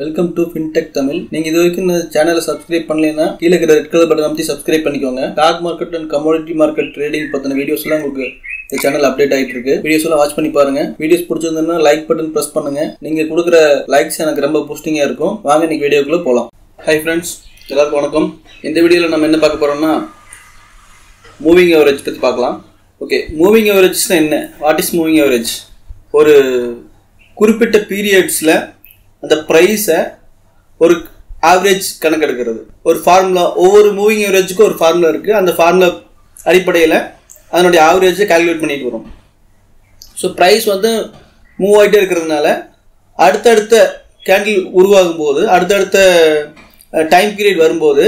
Welcome to fintech Tamil நீங்க இது வரைக்கும் இந்த சேனலை சப்ஸ்கிரைப் பண்ணலைன்னா கீழே இருக்கிற ரெட் கலர் பட்டன் அமைத்து சப்ஸ்கிரைப் பண்ணிக்கோங்க. Stock market and commodity market trading பத்தின வீடியோஸ் எல்லாம் உங்களுக்கு இந்த சேனல் அப்டேட் ஆயிட்டு இருக்கு வீடியோஸ் எல்லாம் வாட்ச் பண்ணி பாருங்க. வீடியோஸ் பிடிச்சிருந்ததுன்னா லைக் பட்டன் ப்ரெஸ் பண்ணுங்க. நீங்க கொடுக்குற லைக்ஸ் எனக்கு ரொம்ப பூஸ்டிங்கா இருக்கும். வாங்க இன்னைக்கு வீடியோக்குள்ள போலாம். ஹை ஃப்ரெண்ட்ஸ் எல்லாருக்கும் வணக்கம். இந்த வீடியோவில் நம்ம என்ன பார்க்க போறோம்னா மூவிங் அவரேஜ் பற்றி பார்க்கலாம். ஓகே மூவிங் அவரேஜ்னா என்ன? வாட் இஸ் மூவிங் அவரேஜ் ஒரு குறிப்பிட்ட பீரியட்ஸில் அந்த ப்ரைஸை ஒரு ஆவரேஜ் கணக்கெடுக்கிறது. ஒரு ஃபார்முலா ஒவ்வொரு மூவிங் ஆவரேஜுக்கும் ஒரு ஃபார்முலா இருக்குது அந்த ஃபார்முலா அடிப்படையில் அதனுடைய ஆவரேஜை கால்குலேட் பண்ணிட்டு வரும். ஸோ ப்ரைஸ் வந்து மூவ் ஆகிட்டே இருக்கிறதுனால அடுத்தடுத்த கேண்டில் உருவாகும் போது அடுத்தடுத்த டைம் பீரியட் வரும்போது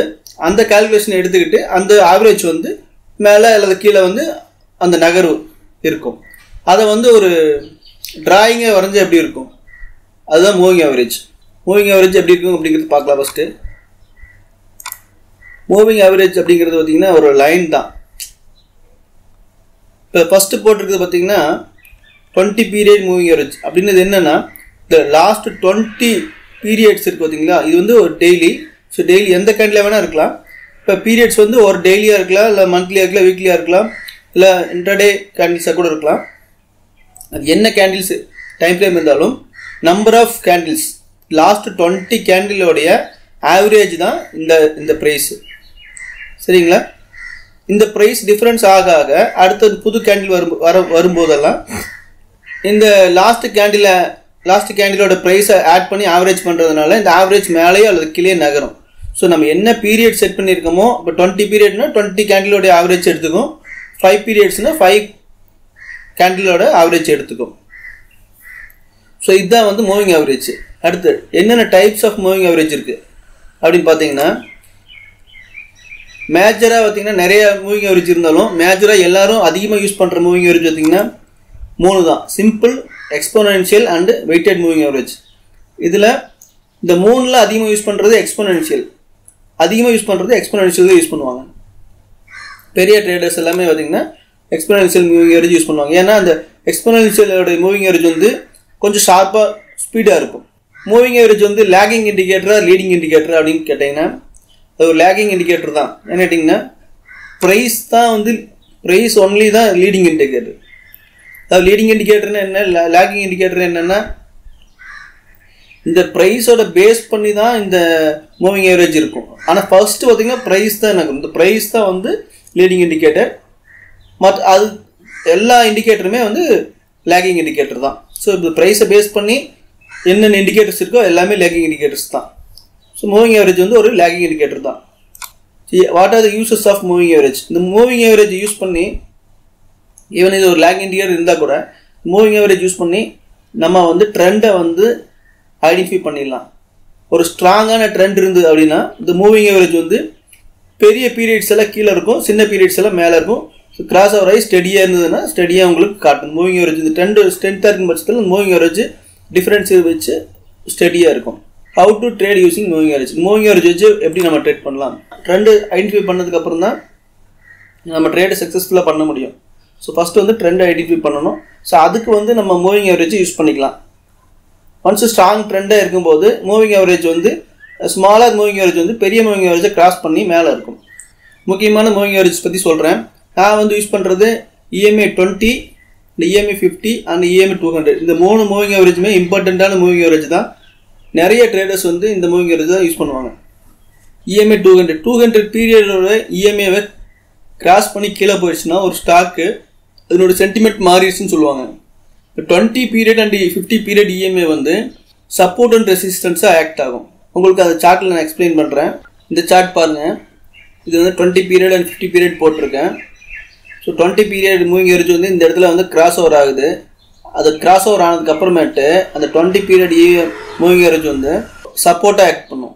அந்த கால்குலேஷன் எடுத்துக்கிட்டு அந்த ஆவரேஜ் வந்து மேலே அல்லது கீழே வந்து அந்த நகர்வு இருக்கும். அதை வந்து ஒரு டிராயிங்கை வரைஞ்சு எப்படி இருக்கும்? அதுதான் மூவிங் ஆவரேஜ் மூவிங் ஆவரேஜ் எப்படி இருக்கும் அப்படிங்கிறது பார்க்கலாம் ஃபஸ்ட்டு மூவிங் ஆவரேஜ் அப்படிங்கிறது பார்த்தீங்கன்னா ஒரு லைன் தான். இப்போ ஃபஸ்ட்டு போட்டிருக்கிறது பார்த்தீங்கன்னா டுவெண்ட்டி பீரியட் மூவிங் ஆவரேஜ் அப்படின்றது என்னென்னா இந்த லாஸ்ட் டுவெண்ட்டி பீரியட்ஸ் இருக்குது பார்த்தீங்களா? இது வந்து ஒரு டெய்லி ஸோ டெய்லி எந்த கேண்டில் வேணால் இருக்கலாம். இப்போ பீரியட்ஸ் வந்து ஒரு டெய்லியாக இருக்கலாம் இல்லை மந்த்லியாக இருக்கலாம் வீக்லியாக இருக்கலாம் இல்லை இன்டர்டே கேண்டில்ஸாக கூட இருக்கலாம். அது என்ன கேண்டில்ஸ் டைம் ஃப்ரேம் இருந்தாலும் number of candles last twenty கேண்டிலோடைய average தான் இந்த இந்த ப்ரைஸு சரிங்களா? இந்த ப்ரைஸ் டிஃப்ரென்ஸ் ஆக ஆக அடுத்தது புது கேண்டில் வரும் வர வரும்போதெல்லாம் இந்த லாஸ்ட் கேண்டிலை லாஸ்ட் கேண்டிலோட ப்ரைஸை ஆட் பண்ணி ஆவரேஜ் பண்ணுறதுனால இந்த ஆவரேஜ் மேலேயோ அல்லது கீழே நகரும். ஸோ நம்ம என்ன பீரியட் செட் பண்ணியிருக்கோமோ இப்போ டுவெண்ட்டி பீரியட்னா டுவெண்ட்டி கேண்டிலோடைய ஆவரேஜ் எடுத்துக்கும். ஃபைவ் பீரியட்ஸ்னால் ஃபைவ் கேண்டிலோட ஆவரேஜ் எடுத்துக்கும். ஸோ இதுதான் வந்து மூவிங் ஆவரேஜ் அடுத்து என்னென்ன டைப்ஸ் ஆஃப் மூவிங் ஆவரேஜ் இருக்குது அப்படின்னு பார்த்தீங்கன்னா மேஜராக பார்த்தீங்கன்னா நிறைய மூவிங் ஆவரேஜ் இருந்தாலும் மேஜராக எல்லாரும் அதிகமாக யூஸ் பண்ணுற மூவிங் ஆவரேஜ் பார்த்தீங்கன்னா மூணு தான். Simple exponential and weighted moving average இதில் இந்த மூணில் அதிகமாக யூஸ் பண்ணுறது எக்ஸ்போனென்ஷியல் அதிகமாக யூஸ் பண்ணுறது எக்ஸ்போனென்ஷியல் தான் யூஸ் பண்ணுவாங்க. பெரிய ட்ரேடர்ஸ் எல்லாமே பார்த்தீங்கன்னா எக்ஸ்போனென்ஷியல் மூவிங் ஆவரேஜ் யூஸ் பண்ணுவாங்க. ஏன்னா அந்த எக்ஸ்போனென்ஷியலோட மூவிங் ஆவரேஜ் வந்து கொஞ்சம் ஷார்ப்பாக ஸ்பீடாக இருக்கும். மூவிங் ஆவரேஜ் வந்து லேகிங் இண்டிகேட்டரா லீடிங் இண்டிகேட்டர் அப்படின்னு கேட்டிங்கன்னா அது ஒரு லேகிங் இண்டிகேட்டர் தான். என்ன கேட்டிங்கன்னா ப்ரைஸ் தான் வந்து ப்ரைஸ் ஒன்லி தான் லீடிங் இண்டிகேட்டர் அதாவது லீடிங் இண்டிகேட்டர்னு என்ன லேகிங் இண்டிகேட்டர் என்னென்னா இந்த ப்ரைஸோட பேஸ் பண்ணி தான் இந்த மூவிங் ஆவரேஜ் இருக்கும். ஆனால் ஃபர்ஸ்ட் பார்த்தீங்கன்னா ப்ரைஸ் தான் எனக்கு இந்த ப்ரைஸ் தான் வந்து லீடிங் இண்டிகேட்டர் மற்ற அது எல்லா இண்டிகேட்டருமே வந்து லேகிங் இண்டிகேட்டர் தான். ஸோ இந்த ப்ரைஸை பேஸ் பண்ணி என்னென்ன இண்டிகேட்டர்ஸ் இருக்கோ எல்லாமே லேக்கிங் இண்டிகேட்டர்ஸ் தான். ஸோ மூவிங் ஆவரேஜ் வந்து ஒரு லேக்கிங் இண்டிகேட்டர் தான். What are the uses of moving average இந்த மூவிங் ஆவரேஜ் யூஸ் பண்ணி ஈவன் இது ஒரு லேக்கிங் இண்டிகேட்டர் இருந்தால் கூட மூவிங் ஆவரேஜ் யூஸ் பண்ணி நம்ம வந்து ட்ரெண்டை வந்து ஐடென்டிஃபை பண்ணிடலாம். ஒரு ஸ்ட்ராங்கான ட்ரெண்ட் இருந்தது அப்படின்னா இந்த மூவிங் ஆவரேஜ் வந்து பெரிய பீரியட்ஸ் எல்லாம் கீழே இருக்கும் சின்ன பீரியட்ஸ் எல்லாம் மேலே இருக்கும். ஸோ கிராஸ் ஓவர் ஆகி ஸ்டெடியாக இருந்ததுன்னா ஸ்டெடியாக உங்களுக்கு காட்டும். மூவிங் ஆவரேஜ் இந்த ட்ரெண்டு ஸ்ட்ரென்த்தாக இருக்கும் பட்சத்தில் மூவிங் ஆவரேஜ் டிஃப்ரென்ஸ் வச்சு ஸ்டெடியாக இருக்கும். How to trade using moving average moving average வச்சு எப்படி நம்ம ட்ரேட் பண்ணலாம்? ட்ரெண்டு ஐடென்டிஃபை பண்ணதுக்கப்புறம் தான் நம்ம ட்ரேடு சக்ஸஸ்ஃபுல்லாக பண்ண முடியும். ஸோ ஃபஸ்ட்டு வந்து ட்ரெண்டை ஐடென்டிஃபை பண்ணணும். ஸோ அதுக்கு வந்து நம்ம மூவிங் ஆவரேஜ் யூஸ் பண்ணிக்கலாம். ஒன்ஸ் ஸ்ட்ராங் ட்ரெண்டாக இருக்கும்போது மூவிங் அவரேஜ் வந்து ஸ்மாலர் மூவிங் ஆவரேஜ் வந்து பெரிய மூவிங் ஆவரேஜை கிராஸ் பண்ணி மேலே இருக்கும். முக்கியமான மூவிங் அவரேஜ் பற்றி சொல்கிறேன் நான் வந்து யூஸ் பண்ணுறது இஎம்ஐ டுவெண்ட்டி இந்த EMI fifty and EMI two hundred இந்த மூணு மூவிங் அவரேஜுமே இம்பார்ட்டண்ட்டான மூவிங் அவரேஜ் தான். நிறைய ட்ரேடர்ஸ் வந்து இந்த மூவிங் அவரேஜ் தான் யூஸ் பண்ணுவாங்க. EMI two hundred two hundred பீரியடோட இஎம்ஐவை கிராஸ் பண்ணி கீழே போயிடுச்சுன்னா ஒரு ஸ்டாக்கு அதனோட சென்டிமெண்ட் மாறிடுச்சுன்னு சொல்லுவாங்க. இப்போ twenty period and fifty period EMI வந்து சப்போர்ட் அண்ட் ரெசிஸ்டன்ஸாக ஆக்ட் ஆகும். உங்களுக்கு அந்த சார்ட்டில் நான் எக்ஸ்பிளைன் பண்ணுறேன் இந்த சார்ட் பாருங்கள் இது வந்து twenty period and fifty period போட்டிருக்கேன். ஸோ டுவெண்ட்டி பீரியட் மூவிங் எரிச்சு வந்து இந்த இடத்துல வந்து கிராஸ் ஓவர் ஆகுது. அது கிராஸ் ஓவர் ஆனதுக்கப்புறமேட்டு அந்த டுவெண்ட்டி பீரியட் மூவிங் எரிச்சு வந்து சப்போர்ட்டாக ஆக்ட் பண்ணும்.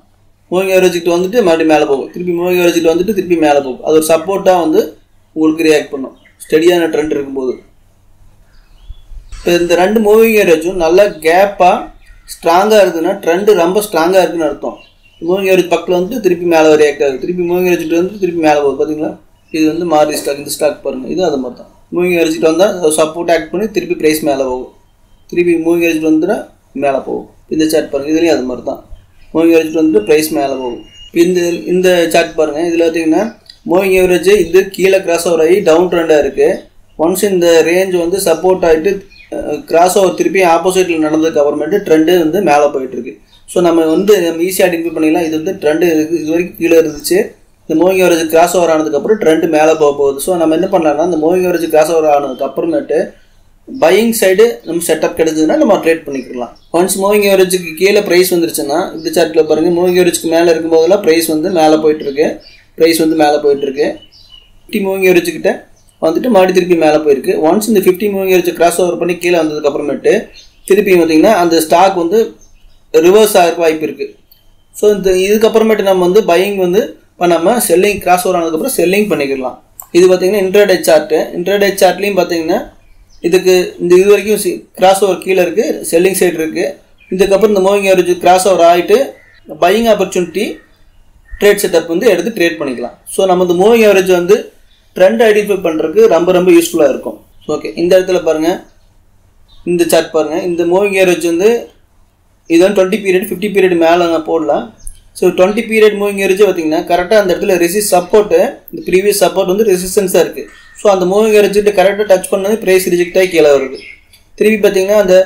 மூவிங் எவரேஜ்கிட்ட வந்துட்டு மறுபடியும் மேலே போகும். திருப்பி மூவிங் எவரேஜ்கிட்ட வந்துட்டு திருப்பி மேலே போகும். அது ஒரு சப்போர்ட்டாக வந்து உங்களுக்கு ரியாக்ட் பண்ணும். ஸ்டெடியான ட்ரெண்ட் இருக்கும்போது. இப்போ இந்த ரெண்டு மூவிங் ஏரேஜும் நல்லா கேப்பாக ஸ்ட்ராங்காக இருக்குதுன்னா ட்ரெண்டு ரொம்ப ஸ்ட்ராங்காக இருக்குதுன்னு அர்த்தம். மூவிங் ஏரேஜ் பக்கத்தில் வந்து திருப்பி மேலே ரியாக்ட் ஆகுது. திருப்பி மூவிங் ஏரேஜ்கிட்ட வந்து திருப்பி மேலே போகுது. பார்த்தீங்களா இது வந்து மாறி ஸ்டாக் இந்த ஸ்டாக் பாருங்கள் இது அது மாதிரி தான் மூவிங் ஏரேஜ்கிட்ட வந்தால் சப்போர்ட் ஆக்ட் பண்ணி திருப்பி ப்ரைஸ் மேலே போகும். திருப்பி மூவிங் ஏரேஜ் வந்துட்டு மேலே போகும். இந்த சார்ட் பாருங்கள் இதுலேயும் அது மாதிரி தான் மூவிங் ஆவரேஜ் வந்து ப்ரைஸ் மேலே போகும். இந்த இந்த சார்ட் பாருங்கள் இதில் பார்த்தீங்கன்னா மூவிங் எவரேஜ் இது கீழே கிராஸ் ஓவர் ஆகி டவுன் ட்ரெண்டாக இருக்குது ஒன்ஸ் இந்த ரேஞ்ச் வந்து சப்போர்ட் ஆகிட்டு கிராஸ் ஓவர் திருப்பி ஆப்போசிட்டில் நடந்ததுக்கு அப்புறமேட்டு ட்ரெண்டு வந்து மேலே போயிட்டுருக்கு ஸோ நம்ம வந்து நம்ம ஈஸியாக ஐடென்டிஃபை பண்ணிக்கலாம் இது வந்து ட்ரெண்டு இது வரைக்கும் கீழே இருந்துச்சு. இந்த மூவிங் ஆவரேஜ் கிராஸ் ஓவர் ஆனதுக்கப்புறம் ட்ரெண்டு மேலே போக போகுது. ஸோ நம்ம என்ன பண்ணலாம்னா இந்த மூவிங் ஆவரேஜ் கிராஸ் ஓவர் ஆனதுக்கப்புறமேட்டு பையிங் சைடு நம்ம செட்டப் கிடைச்சதுன்னா நம்ம ட்ரேட் பண்ணிக்கலாம். ஒன்ஸ் மூவிங் ஆவரேஜுக்கு கீழே ப்ரைஸ் வந்துருச்சுன்னா இந்த சார்ட்டில் பாருங்கள் மூவிங் ஆவரேஜ்க்கு மேலே இருக்கும்போதெல்லாம் ப்ரைஸ் வந்து மேலே போயிட்டுருக்கு. ப்ரைஸ் வந்து மேலே போயிட்டுருக்கு. ஃபிஃப்டி மூவிங் ஆவரேஜ்கிட்ட வந்துட்டு மறுபடியும் திருப்பி மேலே போயிருக்கு. ஒன்ஸ் இந்த fifty moving average cross over பண்ணி கீழே வந்ததுக்கு அப்புறமேட்டு திருப்பி பார்த்தீங்கன்னா அந்த ஸ்டாக் வந்து ரிவர்ஸ் ஆகிற வாய்ப்பு இருக்குது ஸோ இந்த இதுக்கப்புறமேட்டு நம்ம வந்து பையிங் வந்து இப்போ நம்ம செல்லிங் கிராஸ் ஓவர் ஆனதுக்கப்புறம் செல்லிங் பண்ணிக்கலாம். இது பார்த்தீங்கன்னா இன்ட்ரடே சார்ட்டு இன்ட்ரடே சார்ட்லேயும் பார்த்தீங்கன்னா இதுக்கு இந்த இது வரைக்கும் கிராஸ் ஓவர் கீழே இருக்குது செல்லிங் சைடு இருக்குது இதுக்கப்புறம் இந்த மூவிங் ஆவரேஜ் கிராஸ் ஓவர் ஆகிட்டு பையிங் ஆப்பர்ச்சுனிட்டி ட்ரேட் செட்டப் வந்து எடுத்து ட்ரேட் பண்ணிக்கலாம். ஸோ நம்ம இந்த மூவிங் ஆவரேஜ் வந்து ட்ரெண்ட் ஐடென்டிஃபை பண்ணுறதுக்கு ரொம்ப ரொம்ப யூஸ்ஃபுல்லாக இருக்கும். ஓகே இந்த இடத்துல பாருங்கள் இந்த சார்ட் பாருங்கள் இந்த மூவிங் ஆவரேஜ் வந்து இது வந்து டுவெண்ட்டி பீரியட் ஃபிஃப்டி பீரியட் மேலே போடலாம். So twenty period moving average பார்த்தீங்கன்னா கரெக்டாக அந்த இடத்துல ரெசிஸ் சப்போர்ட்டு இந்த ப்ரீவியஸ் சப்போர்ட் வந்து ரெசிஸ்டன்ஸாக இருக்குது ஸோ அந்த மூவிங் எரிஜிட்டு கரெக்டாக டச் பண்ணது ப்ரைஸ் ரிஜெக்ட் ஆகி கீழே வருது. திருப்பி பார்த்தீங்கன்னா அந்த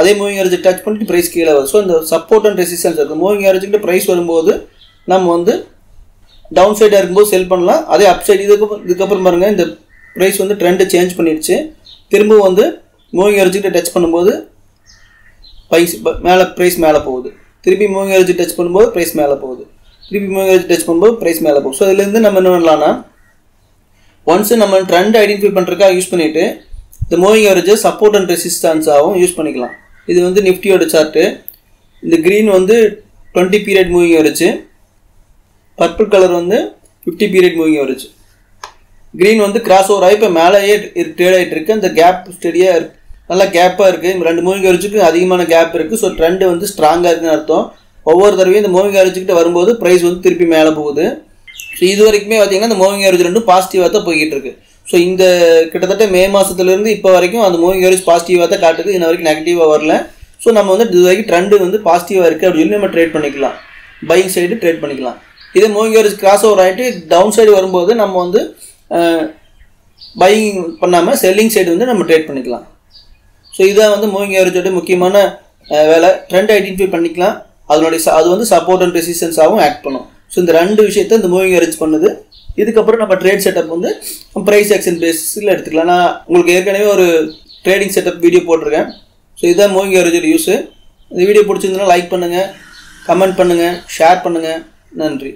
அதே மூவிங் ஏரிஜ் டச் பண்ணிட்டு ப்ரைஸ் கீழே வருது. ஸோ இந்த சப்போர்ட் அண்ட் ரெசிஸ்டன்ஸ் இருக்குது மூவிங் எரிஜிட்டு ப்ரைஸ் வரும்போது நம்ம வந்து டவுன் சைடாக இருக்கும்போது செல் பண்ணலாம். அதே அப் சைடு இதுக்கு இதுக்கப்புறம் பாருங்கள் இந்த ப்ரைஸ் வந்து ட்ரெண்டை சேஞ்ச் பண்ணிடுச்சு. திரும்பவும் வந்து மூவிங் எரிஜிட்டு டச் பண்ணும்போது ப்ரைஸ் மேலே ப்ரைஸ் மேலே போகுது. திருப்பி மூவிங் ஏரிஜ் டச் பண்ணும்போது ப்ரைஸ் மேலே போகுது. திருப்பி மூவிங் ஏரிஜ் டச் பண்ணும்போது ப்ரைஸ் மேலே போகுது. ஸோ அதுலேருந்து நம்ம என்ன பண்ணலாம்னா ஒன்ஸ் நம்ம ட்ரெண்ட் ஐடென்டிஃபை பண்ணுறதுக்காக யூஸ் பண்ணிவிட்டு இந்த மூவிங் ஏவரேஜ் சப்போர்ட் அண்ட் ரெசிஸ்டன்ஸாகவும் யூஸ் பண்ணிக்கலாம். இது வந்து நிஃப்டியோட சார்ட்டு இந்த க்ரீன் வந்து twenty period moving average purple colour வந்து fifty period moving average green வந்து கிராஸ் ஓவர் ஆகி இப்போ மேலேயே ட்ரேட் ஆகிட்டு இருக்கு. அந்த கேப் ஸ்டெடியாக இருக்கு. நல்லா கேப்பாக இருக்குது ரெண்டு மூவிங் ஏவரேஜுக்கு அதிகமான கேப் இருக்குது ஸோ ட்ரெண்டு வந்து ஸ்ட்ராங்காக இருக்குன்னு அர்த்தம். ஒவ்வொரு தடவையும் இந்த மூவிங் ஏவரேஜ்கிட்ட வரும்போது ப்ரைஸ் வந்து திருப்பி மேலே போகுது. ஸோ இது வரைக்குமே பார்த்தீங்கன்னா இந்த மூவிங் ஏவரேஜ் ரெண்டும் பாசிட்டிவாக தான் போய்கிட்டு இருக்கு. ஸோ இந்த கிட்டத்தட்ட மே மாதத்துலேருந்து இப்போ வரைக்கும் அந்த மூவிங் ஏவரேஜ் பாசிட்டிவாக தான் காட்டுது. இன்ன வரைக்கும் நெகட்டிவாக வரல. ஸோ நம்ம வந்து இது வரைக்கும் ட்ரெண்டு வந்து பாசிட்டிவாக இருக்குது அப்படின்னு சொல்லி நம்ம ட்ரேட் பண்ணிக்கலாம். பைக் சைடு ட்ரேட் பண்ணிக்கலாம். இதே மூவிங் ஏவரேஜ் கிராஸ் ஓவர் ஆகிட்டு டவுன் சைடு வரும்போது நம்ம வந்து பையிங் பண்ணாமல் செல்லிங் சைடு வந்து நம்ம ட்ரேட் பண்ணிக்கலாம். ஸோ இதான் வந்து மூவிங் ஏவரேஜோட முக்கியமான வேலை. ட்ரெண்ட் ஐடென்டிஃபை பண்ணிக்கலாம். அதனுடைய அது வந்து சப்போர்ட் அண்ட் ரெசிஸ்டன்ஸாகவும் ஆக்ட் பண்ணும். ஸோ இந்த ரெண்டு விஷயத்த இந்த மூவிங் ஏவரேஜ் பண்ணுது. இதுக்கப்புறம் நம்ம ட்ரேட் செட்டப் வந்து ப்ரைஸ் ஆக்ஷன் பேஸில் எடுத்துக்கலாம். நான் உங்களுக்கு ஏற்கனவே ஒரு ட்ரேடிங் செட்டப் வீடியோ போட்டிருக்கேன். ஸோ இதுதான் மூவிங் ஏவரேஜோட யூஸு இந்த வீடியோ பிடிச்சிருந்தனா லைக் பண்ணுங்கள் கமெண்ட் பண்ணுங்கள் ஷேர் பண்ணுங்கள் நன்றி.